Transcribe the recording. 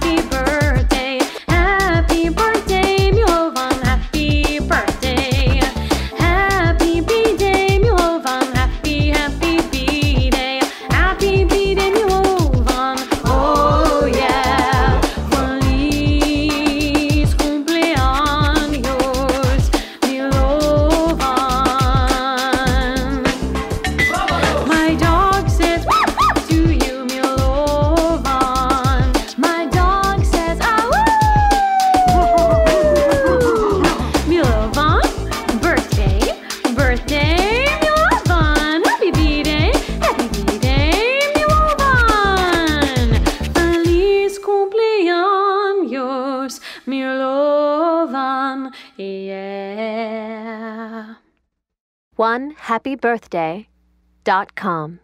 happy birthday. Lovan, yeah. One happy birthday dot com.